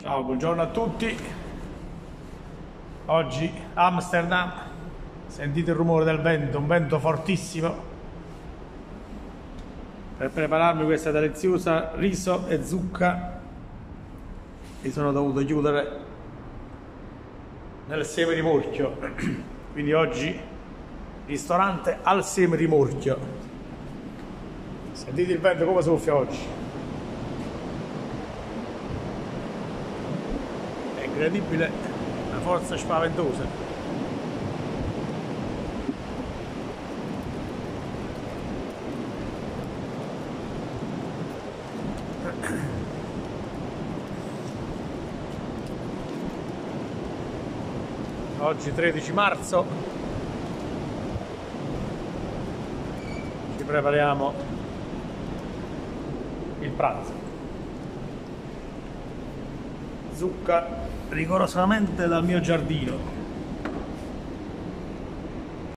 Ciao, buongiorno a tutti. Oggi Amsterdam, sentite il rumore del vento, un vento fortissimo. Per prepararmi questa deliziosa riso e zucca mi sono dovuto chiudere nel seme di morchio. Quindi oggi ristorante al seme di morchio. Sentite il vento come soffia oggi. Incredibile una forza spaventosa oggi 13 marzo. Ci prepariamo il pranzo zucca rigorosamente dal mio giardino